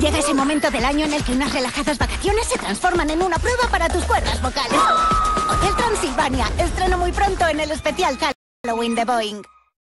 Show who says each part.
Speaker 1: Llega ese momento del año en el que unas relajadas vacaciones se transforman en una prueba para tus cuerdas vocales. Hotel Transilvania, estreno muy pronto en el especial Halloween de Boeing.